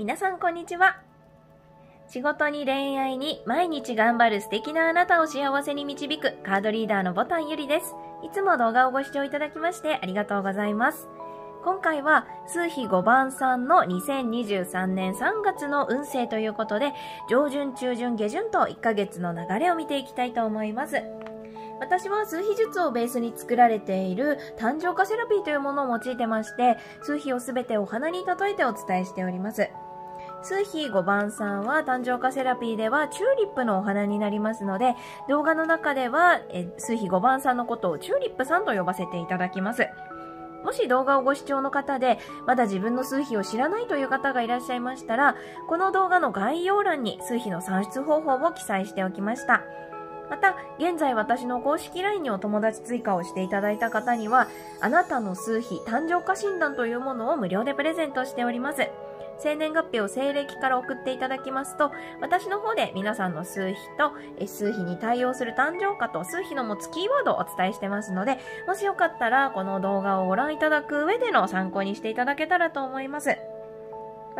皆さんこんにちは。仕事に恋愛に毎日頑張る素敵なあなたを幸せに導くカードリーダーのボタンゆりです。いつも動画をご視聴いただきましてありがとうございます。今回は数比5番さんの2023年3月の運勢ということで上旬、中旬、下旬と1ヶ月の流れを見ていきたいと思います。私は数比術をベースに作られている誕生花セラピーというものを用いてまして、数比をすべてお花に例えてお伝えしております。数比5番さんは誕生花セラピーではチューリップのお花になりますので、動画の中ではえ数比5番さんのことをチューリップさんと呼ばせていただきます。もし動画をご視聴の方で、まだ自分の数比を知らないという方がいらっしゃいましたら、この動画の概要欄に数比の算出方法を記載しておきました。また、現在私の公式 LINE にお友達追加をしていただいた方には、あなたの数比誕生花診断というものを無料でプレゼントしております。生年月日を西暦から送っていただきますと、私の方で皆さんの数比と、数比に対応する誕生花と数比の持つキーワードをお伝えしてますので、もしよかったらこの動画をご覧いただく上での参考にしていただけたらと思います。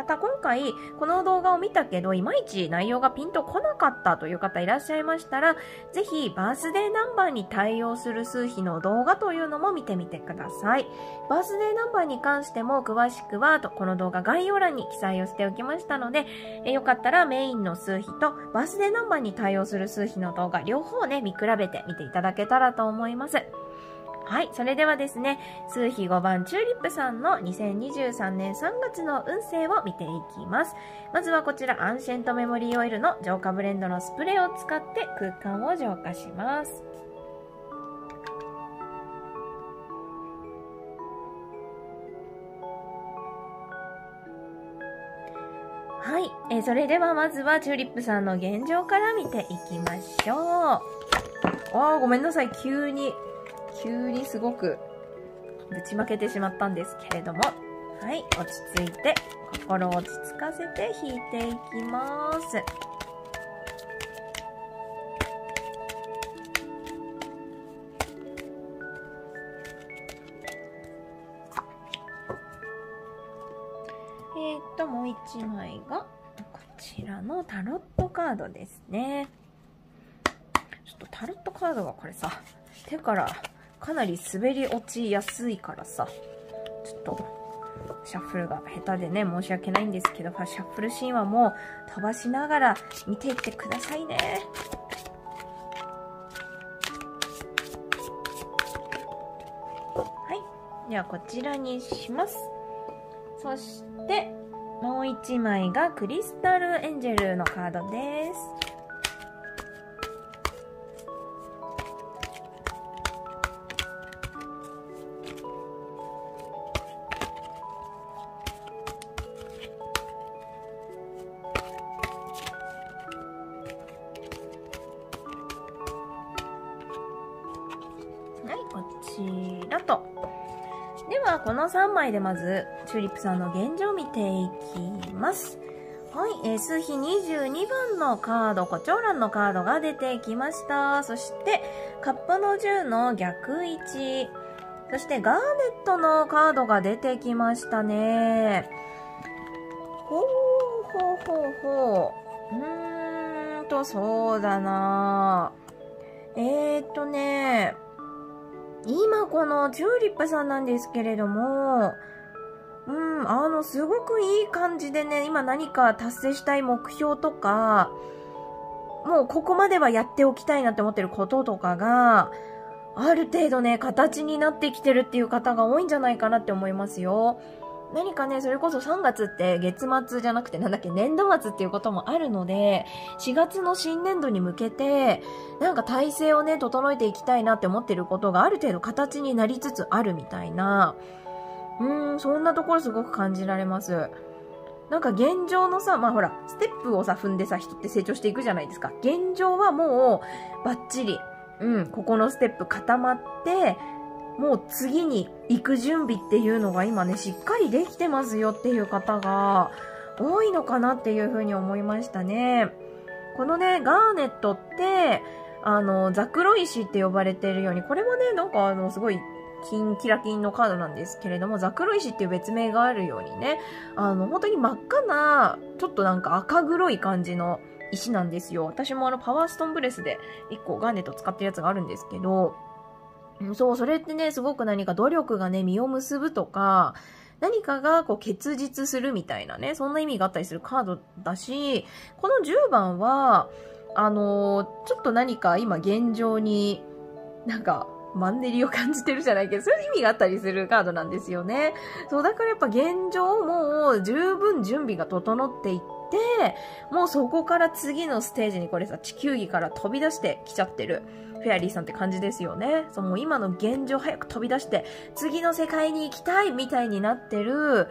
また今回、この動画を見たけど、いまいち内容がピンとこなかったという方いらっしゃいましたら、ぜひ、バースデーナンバーに対応する数比の動画というのも見てみてください。バースデーナンバーに関しても詳しくは、この動画概要欄に記載をしておきましたので、えよかったらメインの数比とバースデーナンバーに対応する数比の動画、両方ね、見比べてみていただけたらと思います。はい、それではですね、数比5番チューリップさんの2023年3月の運勢を見ていきます。まずはこちら、アンシェントメモリーオイルの浄化ブレンドのスプレーを使って空間を浄化します。はい、えー、それではまずはチューリップさんの現状から見ていきましょう。あー、ごめんなさい、急に急にすごくぶちまけてしまったんですけれども、はい、落ち着いて、心を落ち着かせて引いていきます。えー、っと、もう一枚が、こちらのタロットカードですね。ちょっとタロットカードがこれさ、手からかなり滑り落ちやすいからさ、ちょっと、シャッフルが下手でね、申し訳ないんですけど、シャッフルシーンはもう飛ばしながら見ていってくださいね。はい。では、こちらにします。そして、もう一枚がクリスタルエンジェルのカードです。この3枚でまず、チューリップさんの現状を見ていきます。はい、えー、数比22番のカード、胡蝶蘭のカードが出てきました。そして、カップの10の逆位置。そして、ガーネットのカードが出てきましたね。ほうほうほうほう。うーんと、そうだなえーっとね、今このチューリップさんなんですけれども、うん、あの、すごくいい感じでね、今何か達成したい目標とか、もうここまではやっておきたいなって思ってることとかが、ある程度ね、形になってきてるっていう方が多いんじゃないかなって思いますよ。何かね、それこそ3月って月末じゃなくてなんだっけ、年度末っていうこともあるので、4月の新年度に向けて、なんか体制をね、整えていきたいなって思ってることがある程度形になりつつあるみたいな、うーん、そんなところすごく感じられます。なんか現状のさ、まあほら、ステップをさ、踏んでさ、人って成長していくじゃないですか。現状はもう、バッチリ、うん、ここのステップ固まって、もう次に行く準備っていうのが今ね、しっかりできてますよっていう方が多いのかなっていうふうに思いましたね。このね、ガーネットって、あの、ザクロ石って呼ばれているように、これもね、なんかあの、すごい金、キラキンのカードなんですけれども、ザクロ石っていう別名があるようにね、あの、本当に真っ赤な、ちょっとなんか赤黒い感じの石なんですよ。私もあの、パワーストーンブレスで1個ガーネット使ってるやつがあるんですけど、そう、それってね、すごく何か努力がね、実を結ぶとか、何かがこう結実するみたいなね、そんな意味があったりするカードだし、この10番は、あのー、ちょっと何か今現状になんかマンネリを感じてるじゃないけど、そういう意味があったりするカードなんですよね。そう、だからやっぱ現状も十分準備が整っていで、もうそこから次のステージにこれさ、地球儀から飛び出してきちゃってる。フェアリーさんって感じですよね。そう、もう今の現状早く飛び出して、次の世界に行きたいみたいになってる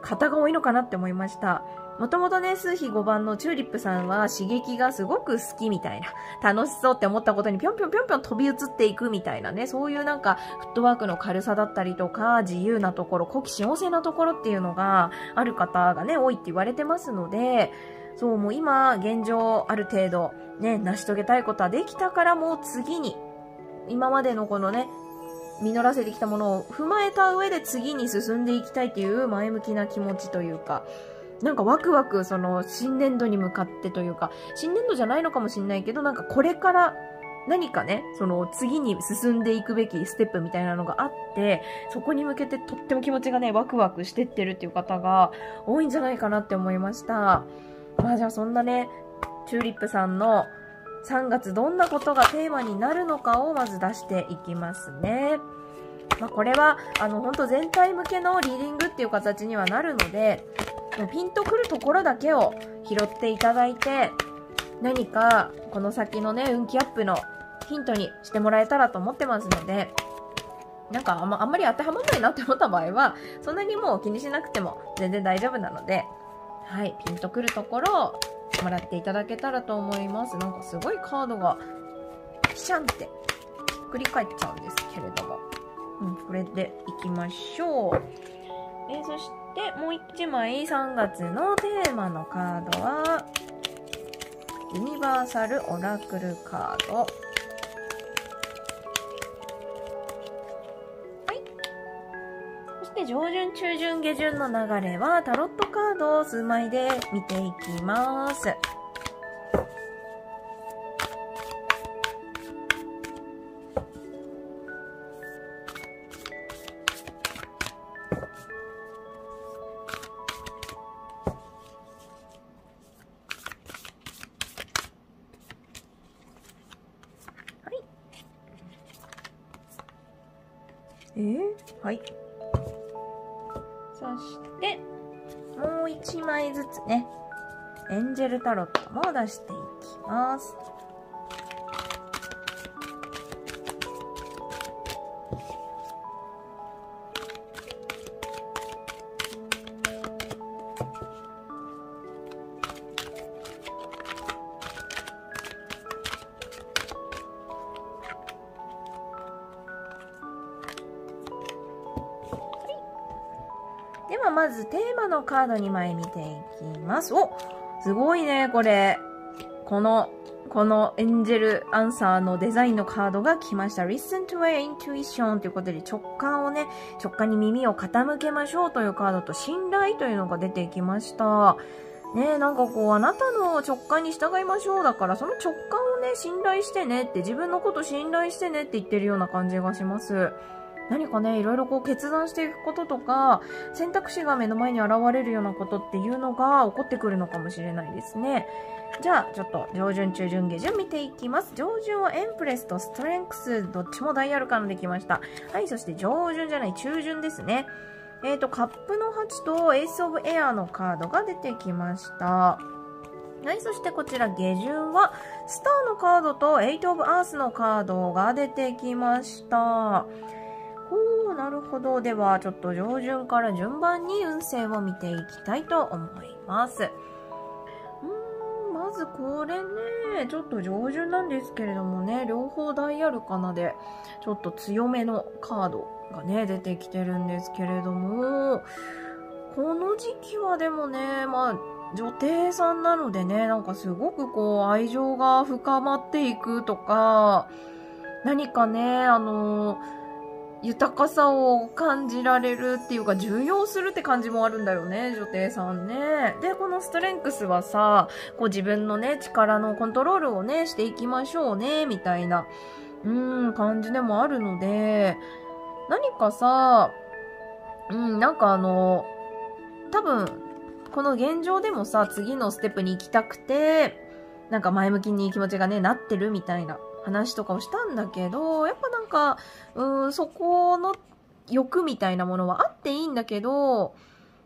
方が多いのかなって思いました。もともとね、数比5番のチューリップさんは刺激がすごく好きみたいな、楽しそうって思ったことにぴょんぴょんぴょんぴょん飛び移っていくみたいなね、そういうなんかフットワークの軽さだったりとか、自由なところ、好奇心旺盛なところっていうのがある方がね、多いって言われてますので、そう、もう今、現状ある程度ね、成し遂げたいことはできたからもう次に、今までのこのね、実らせてきたものを踏まえた上で次に進んでいきたいっていう前向きな気持ちというか、なんかワクワクその新年度に向かってというか、新年度じゃないのかもしんないけど、なんかこれから何かね、その次に進んでいくべきステップみたいなのがあって、そこに向けてとっても気持ちがね、ワクワクしてってるっていう方が多いんじゃないかなって思いました。まあじゃあそんなね、チューリップさんの3月どんなことがテーマになるのかをまず出していきますね。まあ、これは、あの、本当全体向けのリーディングっていう形にはなるので、ピンとくるところだけを拾っていただいて、何かこの先のね、運気アップのヒントにしてもらえたらと思ってますので、なんかあんまあんまり当てはまんないなって思った場合は、そんなにもう気にしなくても全然大丈夫なので、はい、ピンとくるところをもらっていただけたらと思います。なんかすごいカードが、シャンってひっくり返っちゃうんですけれども。うん、これでいきましょう。えー、そして、でもう1枚3月のテーマのカードは、ユニバーサルオラクルカード。はい。そして上旬、中旬、下旬の流れはタロットカードを数枚で見ていきます。出していきます。ではまずテーマのカード2枚見ていきます。おすごいね、これ。この、このエンジェルアンサーのデザインのカードが来ました。Listen to a intuition ということで直感をね、直感に耳を傾けましょうというカードと信頼というのが出てきました。ねえなんかこう、あなたの直感に従いましょうだから、その直感をね、信頼してねって、自分のこと信頼してねって言ってるような感じがします。何かね、いろいろこう決断していくこととか、選択肢が目の前に現れるようなことっていうのが起こってくるのかもしれないですね。じゃあ、ちょっと上旬、中旬、下旬見ていきます。上旬は Empress と Strength、どっちも大アルカナできました。はい、そして上旬じゃない、中旬ですね。えっ、ー、と、カップの8と Ace of Air のカードが出てきました。はい、そしてこちら下旬は、スターのカードと Eight of Earth のカードが出てきました。なるほど。では、ちょっと上旬から順番に運勢を見ていきたいと思います。うーん、まずこれね、ちょっと上旬なんですけれどもね、両方ダイヤルかなで、ちょっと強めのカードがね、出てきてるんですけれども、この時期はでもね、まあ、女帝さんなのでね、なんかすごくこう、愛情が深まっていくとか、何かね、あのー豊かさを感じられるっていうか、重要するって感じもあるんだよね、女帝さんね。で、このストレンクスはさ、こう自分のね、力のコントロールをね、していきましょうね、みたいな、うん、感じでもあるので、何かさ、うん、なんかあの、多分、この現状でもさ、次のステップに行きたくて、なんか前向きに気持ちがね、なってるみたいな話とかをしたんだけど、やっぱなんか、うん、そこの欲みたいなものはあっていいんだけど、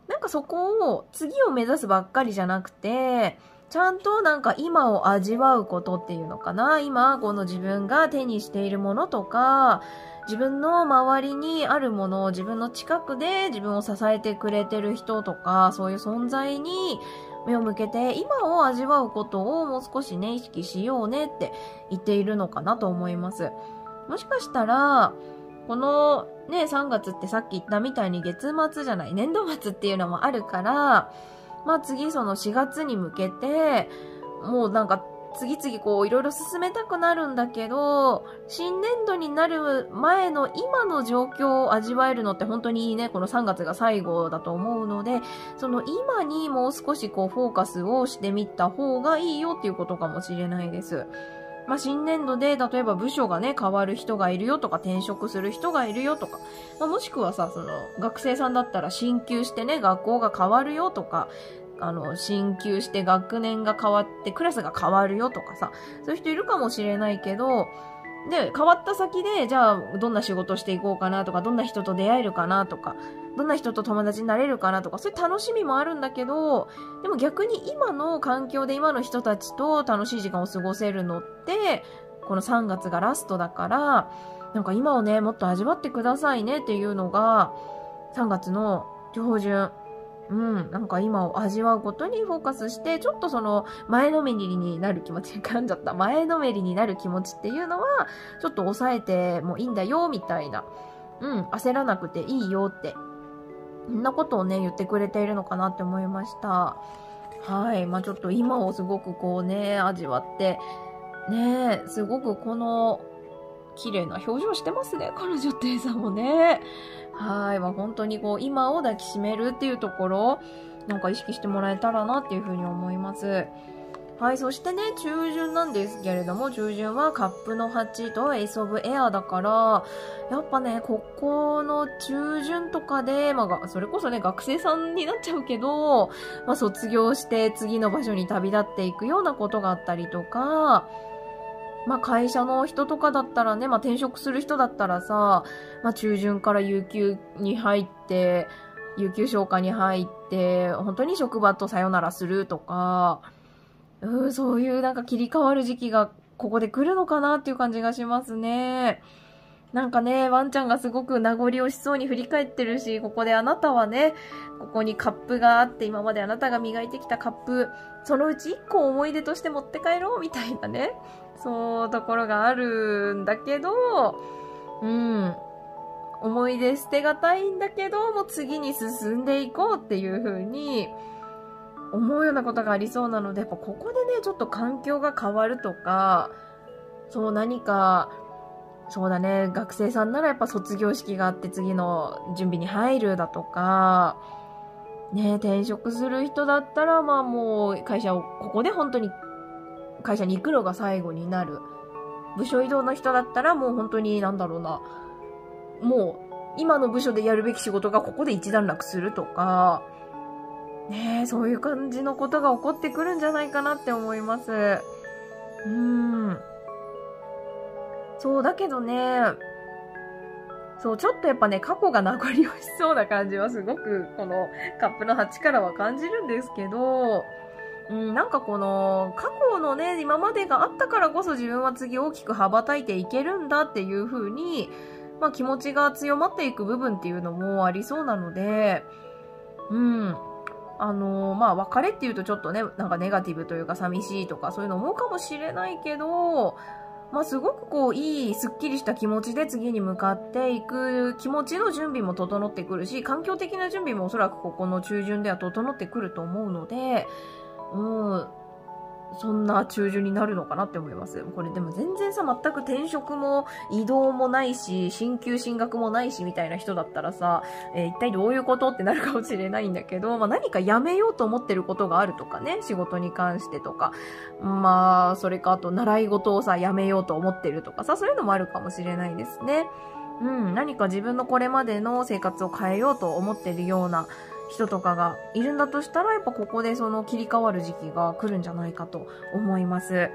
なんかそこを次を目指すばっかりじゃなくて、ちゃんとなんか今を味わうことっていうのかな。今、この自分が手にしているものとか、自分の周りにあるものを自分の近くで自分を支えてくれてる人とか、そういう存在に目を向けて今を味わうことをもう少しね、意識しようねって言っているのかなと思います。もしかしたら、このね、3月ってさっき言ったみたいに月末じゃない、年度末っていうのもあるから、まあ次その4月に向けて、もうなんか次々こういろいろ進めたくなるんだけど、新年度になる前の今の状況を味わえるのって本当にいいね。この3月が最後だと思うので、その今にもう少しこうフォーカスをしてみた方がいいよっていうことかもしれないです。まあ、新年度で、例えば部署がね、変わる人がいるよとか、転職する人がいるよとか、まあ、もしくはさ、その、学生さんだったら進級してね、学校が変わるよとか、あの、進級して学年が変わってクラスが変わるよとかさ、そういう人いるかもしれないけど、で、変わった先で、じゃあ、どんな仕事していこうかなとか、どんな人と出会えるかなとか、どんな人と友達になれるかなとか、そういう楽しみもあるんだけど、でも逆に今の環境で今の人たちと楽しい時間を過ごせるのって、この3月がラストだから、なんか今をね、もっと味わってくださいねっていうのが、3月の上旬、うん、なんか今を味わうことにフォーカスして、ちょっとその前のめりになる気持ち、噛んじゃった。前のめりになる気持ちっていうのは、ちょっと抑えてもいいんだよ、みたいな。うん、焦らなくていいよって。そんなことをね、言ってくれているのかなって思いました。はい。まあちょっと今をすごくこうね、味わって、ねすごくこの、綺麗な表情してますね、彼女ってさんもね。はい。まあ、本当にこう、今を抱きしめるっていうところ、なんか意識してもらえたらなっていうふうに思います。はい。そしてね、中旬なんですけれども、中旬はカップの8とエイスオブエアだから、やっぱね、ここの中旬とかで、まあ、それこそね、学生さんになっちゃうけど、まあ、卒業して次の場所に旅立っていくようなことがあったりとか、まあ会社の人とかだったらね、まあ転職する人だったらさ、まあ中旬から有給に入って、有給消化に入って、本当に職場とさよならするとか、うん、そういうなんか切り替わる時期がここで来るのかなっていう感じがしますね。なんかね、ワンちゃんがすごく名残惜しそうに振り返ってるし、ここであなたはね、ここにカップがあって、今まであなたが磨いてきたカップ、そのうち1個思い出として持って帰ろうみたいなね。そう、ところがあるんだけど、うん。思い出捨てがたいんだけど、もう次に進んでいこうっていう風に、思うようなことがありそうなので、やっぱここでね、ちょっと環境が変わるとか、そう何か、そうだね、学生さんならやっぱ卒業式があって次の準備に入るだとか、ね、転職する人だったら、まあもう会社をここで本当に会社に行くのが最後になる。部署移動の人だったらもう本当になんだろうな。もう今の部署でやるべき仕事がここで一段落するとか、ねそういう感じのことが起こってくるんじゃないかなって思います。うーん。そう、だけどね、そう、ちょっとやっぱね、過去が名残惜しそうな感じはすごく、このカップの8からは感じるんですけど、うん、なんかこの、過去のね、今までがあったからこそ自分は次大きく羽ばたいていけるんだっていう風に、まあ気持ちが強まっていく部分っていうのもありそうなので、うん。あのー、まあ別れっていうとちょっとね、なんかネガティブというか寂しいとかそういうの思うかもしれないけど、まあすごくこういい、すっきりした気持ちで次に向かっていく気持ちの準備も整ってくるし、環境的な準備もおそらくここの中旬では整ってくると思うので、うん。そんな中旬になるのかなって思います。これでも全然さ、全く転職も移動もないし、進級進学もないしみたいな人だったらさ、えー、一体どういうことってなるかもしれないんだけど、まあ、何かやめようと思ってることがあるとかね、仕事に関してとか、まあ、それかあと習い事をさ、やめようと思ってるとかさ、そういうのもあるかもしれないですね。うん、何か自分のこれまでの生活を変えようと思ってるような、人とかがいるんだとしたら、やっぱここでその切り替わる時期が来るんじゃないかと思います。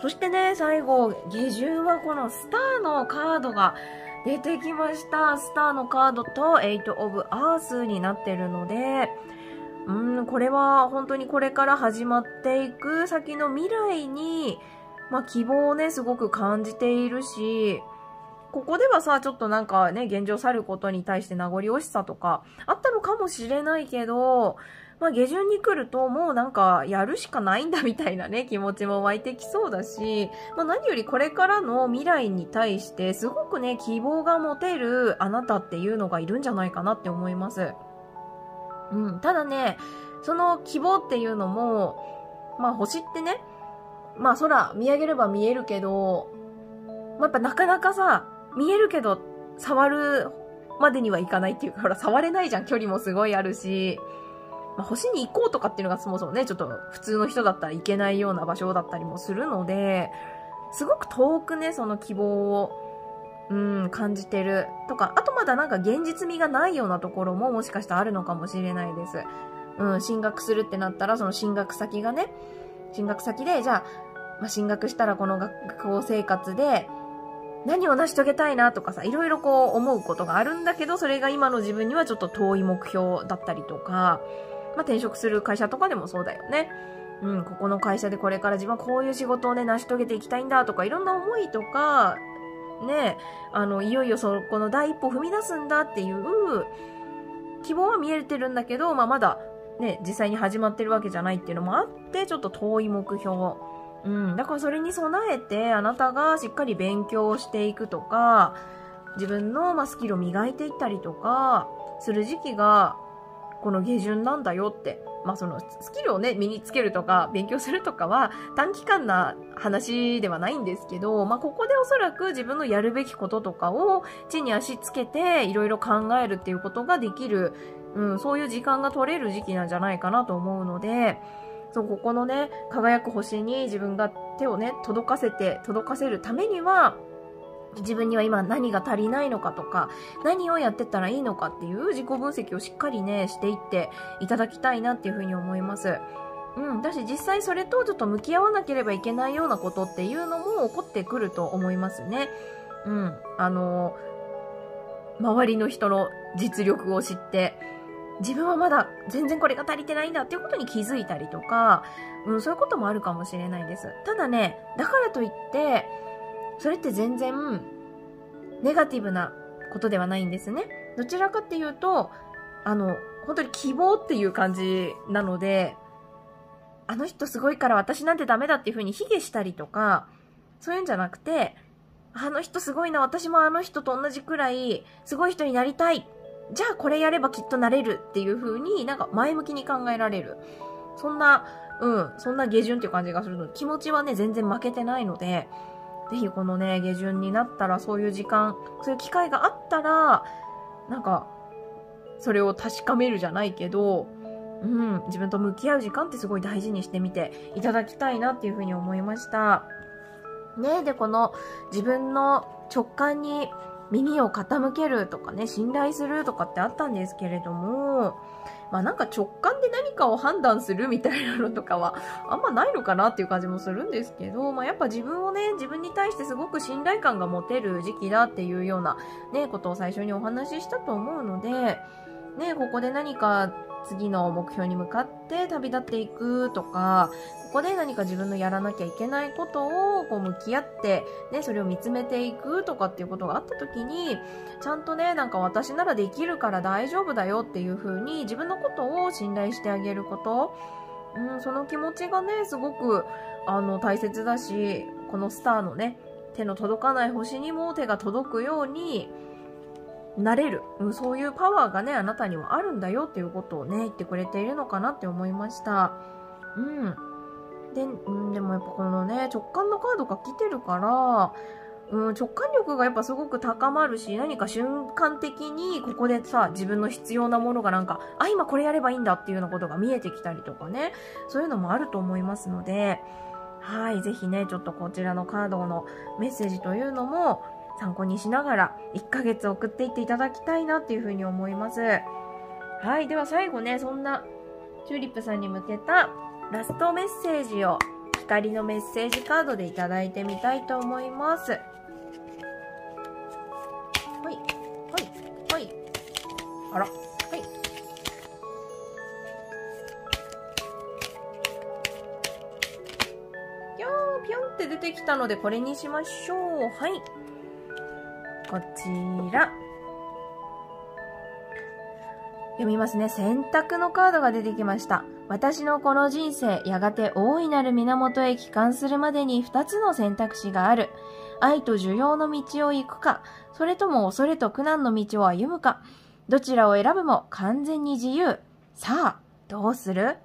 そしてね、最後、下旬はこのスターのカードが出てきました。スターのカードとエイト・オブ・アースになってるので、うん、これは本当にこれから始まっていく先の未来に、まあ希望をね、すごく感じているし、ここではさ、ちょっとなんかね、現状去ることに対して名残惜しさとか、あったのかもしれないけど、まあ、下旬に来るともうなんかやるしかないんだみたいなね、気持ちも湧いてきそうだし、まあ、何よりこれからの未来に対してすごくね、希望が持てるあなたっていうのがいるんじゃないかなって思います。うん、ただね、その希望っていうのも、まあ星ってね、まあ空見上げれば見えるけど、まあ、やっぱなかなかさ、見えるけど、触るまでにはいかないっていうか、ほら、触れないじゃん。距離もすごいあるし。まあ、星に行こうとかっていうのがそもそもね、ちょっと普通の人だったら行けないような場所だったりもするので、すごく遠くね、その希望を、うん、感じてる。とか、あとまだなんか現実味がないようなところももしかしたらあるのかもしれないです。うん、進学するってなったら、その進学先がね、進学先で、じゃあ、まあ、進学したらこの学校生活で、何を成し遂げたいなとかさ、いろいろこう思うことがあるんだけど、それが今の自分にはちょっと遠い目標だったりとか、まあ、転職する会社とかでもそうだよね。うん、ここの会社でこれから自分はこういう仕事をね、成し遂げていきたいんだとか、いろんな思いとか、ね、あの、いよいよそこの第一歩踏み出すんだっていう、希望は見えてるんだけど、まあ、まだね、実際に始まってるわけじゃないっていうのもあって、ちょっと遠い目標うん、だからそれに備えてあなたがしっかり勉強していくとか、自分の、まスキルを磨いていったりとか、する時期が、この下旬なんだよって。まあそのスキルをね、身につけるとか、勉強するとかは短期間な話ではないんですけど、まあここでおそらく自分のやるべきこととかを地に足つけていろいろ考えるっていうことができる、うん、そういう時間が取れる時期なんじゃないかなと思うので、そう、ここのね、輝く星に自分が手をね、届かせて、届かせるためには、自分には今何が足りないのかとか、何をやってたらいいのかっていう自己分析をしっかりね、していっていただきたいなっていうふうに思います。うん。だし実際それとちょっと向き合わなければいけないようなことっていうのも起こってくると思いますね。うん。あの、周りの人の実力を知って、自分はまだ全然これが足りてないんだっていうことに気づいたりとか、うん、そういうこともあるかもしれないです。ただね、だからといって、それって全然、ネガティブなことではないんですね。どちらかっていうと、あの、本当に希望っていう感じなので、あの人すごいから私なんてダメだっていう風に卑下したりとか、そういうんじゃなくて、あの人すごいな、私もあの人と同じくらい、すごい人になりたいじゃあこれやればきっとなれるっていう風になんか前向きに考えられる。そんな、うん、そんな下旬っていう感じがするので、気持ちはね、全然負けてないので、ぜひこのね、下旬になったらそういう時間、そういう機会があったら、なんか、それを確かめるじゃないけど、うん、自分と向き合う時間ってすごい大事にしてみていただきたいなっていうふうに思いました。ねで、この自分の直感に耳を傾けるとかね、信頼するとかってあったんですけれども、まあなんか直感で何かを判断するみたいなのとかはあんまないのかなっていう感じもするんですけど、まあやっぱ自分をね、自分に対してすごく信頼感が持てる時期だっていうようなね、ことを最初にお話ししたと思うので、ね、ここで何か次の目標に向かって旅立っていくとか、ここで何か自分のやらなきゃいけないことをこう向き合って、ね、それを見つめていくとかっていうことがあった時に、ちゃんとね、なんか私ならできるから大丈夫だよっていう風に自分のことを信頼してあげること、うん、その気持ちがね、すごく、あの、大切だし、このスターのね、手の届かない星にも手が届くように、なれる、うん、そういうパワーがね、あなたにはあるんだよっていうことをね、言ってくれているのかなって思いました。うん。で、ん、でもやっぱこのね、直感のカードが来てるから、うん、直感力がやっぱすごく高まるし、何か瞬間的にここでさ、自分の必要なものがなんか、あ、今これやればいいんだっていうようなことが見えてきたりとかね、そういうのもあると思いますので、はい、ぜひね、ちょっとこちらのカードのメッセージというのも参考にしながら1ヶ月送っていっていただきたいなっていうふうに思います。はい、では最後ね、そんなチューリップさんに向けたラストメッセージを光のメッセージカードでいただいてみたいと思います。あら。はい。ぴょー、ぴょんって出てきたので、これにしましょう。はい。こちら。読みますね。選択のカードが出てきました。私のこの人生、やがて大いなる源へ帰還するまでに2つの選択肢がある。愛と需要の道を行くか、それとも恐れと苦難の道を歩むか。どちらを選ぶも完全に自由。さあ、どうする？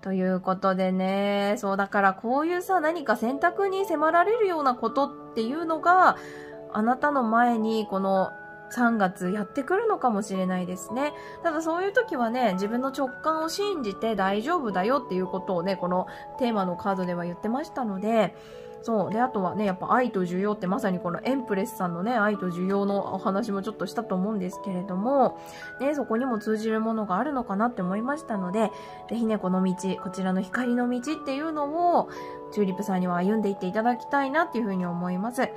ということでね、そうだからこういうさ、何か選択に迫られるようなことっていうのが、あなたの前にこの3月やってくるのかもしれないですね。ただそういう時はね、自分の直感を信じて大丈夫だよっていうことをね、このテーマのカードでは言ってましたので、そう。で、あとはね、やっぱ愛と需要ってまさにこのエンプレスさんのね、愛と需要のお話もちょっとしたと思うんですけれども、ね、そこにも通じるものがあるのかなって思いましたので、ぜひね、この道、こちらの光の道っていうのを、チューリップさんには歩んでいっていただきたいなっていうふうに思います。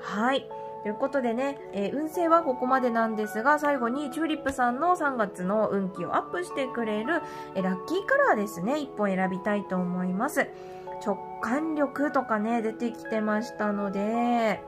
はい。ということでね、えー、運勢はここまでなんですが、最後にチューリップさんの3月の運気をアップしてくれる、えー、ラッキーカラーですね、1本選びたいと思います。直感力とかね、出てきてましたので、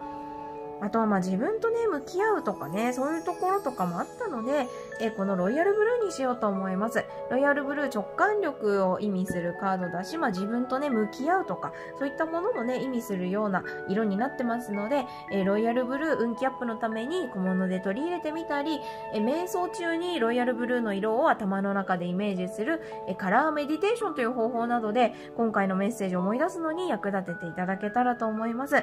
あとはまあ自分とね、向き合うとかね、そういうところとかもあったので、えこのロイヤルブルーにしようと思います。ロイヤルブルー直感力を意味するカードだし、まあ自分とね、向き合うとか、そういったものもね、意味するような色になってますので、えロイヤルブルー運気アップのために小物で取り入れてみたり、え瞑想中にロイヤルブルーの色を頭の中でイメージする、えカラーメディテーションという方法などで、今回のメッセージを思い出すのに役立てていただけたらと思います。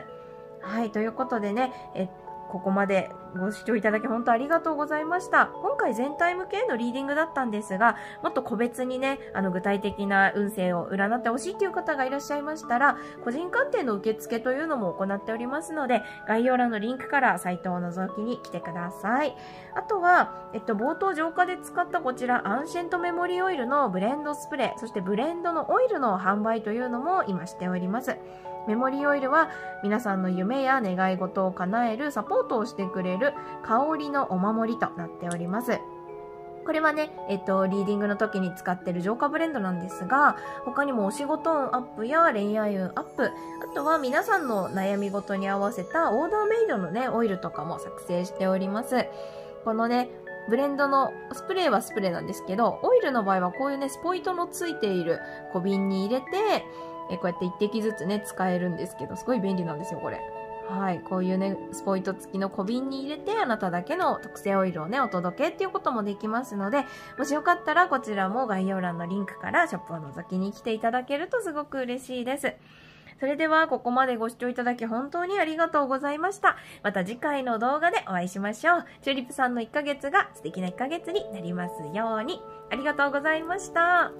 はい、ということでね、えここまでご視聴いただき本当ありがとうございました。今回全体向けのリーディングだったんですが、もっと個別にね、あの具体的な運勢を占ってほしいという方がいらっしゃいましたら、個人鑑定の受付というのも行っておりますので、概要欄のリンクからサイトを覗きに来てください。あとは、えっと、冒頭浄化で使ったこちら、 Ancient Memory Oil のブレンドスプレー、そしてブレンドのオイルの販売というのも今しております。メモリーオイルは皆さんの夢や願い事を叶えるサポートをしてくれる香りのお守りとなっております。これはね、えっと、リーディングの時に使ってる浄化ブレンドなんですが、他にもお仕事運アップや恋愛運アップ、あとは皆さんの悩み事に合わせたオーダーメイドのね、オイルとかも作成しております。このね、ブレンドの、スプレーはスプレーなんですけど、オイルの場合はこういうね、スポイトのついている小瓶に入れて、えこうやって1滴ずつね、使えるんですけど、すごい便利なんですよ、これ。はい。こういうね、スポイト付きの小瓶に入れて、あなただけの特製オイルをね、お届けっていうこともできますので、もしよかったらこちらも概要欄のリンクからショップを覗きに来ていただけるとすごく嬉しいです。それでは、ここまでご視聴いただき本当にありがとうございました。また次回の動画でお会いしましょう。チューリップさんの1ヶ月が素敵な1ヶ月になりますように。ありがとうございました。